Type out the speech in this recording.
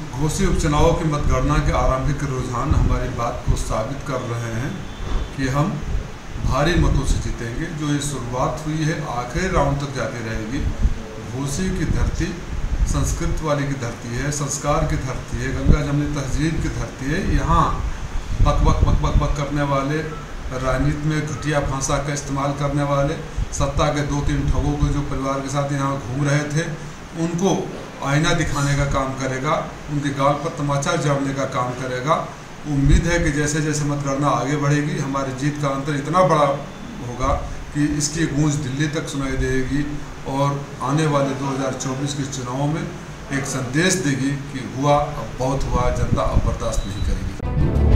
घोसी उपचुनावों की मतगणना के आरंभिक रुझान हमारी बात को साबित कर रहे हैं कि हम भारी मतों से जीतेंगे। जो ये शुरुआत हुई है, आखिरी राउंड तक जाती रहेगी। घोसी की धरती, संस्कृत वाली की धरती है, संस्कार की धरती है, गंगा जमनी तहजीब की धरती है। यहाँ बक बक बक बक बक करने वाले, राजनीति में घटिया भाषा का इस्तेमाल करने वाले, सत्ता के दो तीन ठगों के जो परिवार के साथ यहाँ घूम रहे थे, उनको आईना दिखाने का काम करेगा, उनके गाल पर तमाचा जड़ने का काम करेगा। उम्मीद है कि जैसे जैसे मतगणना आगे बढ़ेगी, हमारे जीत का अंतर इतना बड़ा होगा कि इसकी गूंज दिल्ली तक सुनाई देगी और आने वाले 2024 के चुनावों में एक संदेश देगी कि हुआ अब बहुत हुआ, जनता अब बर्दाश्त नहीं करेगी।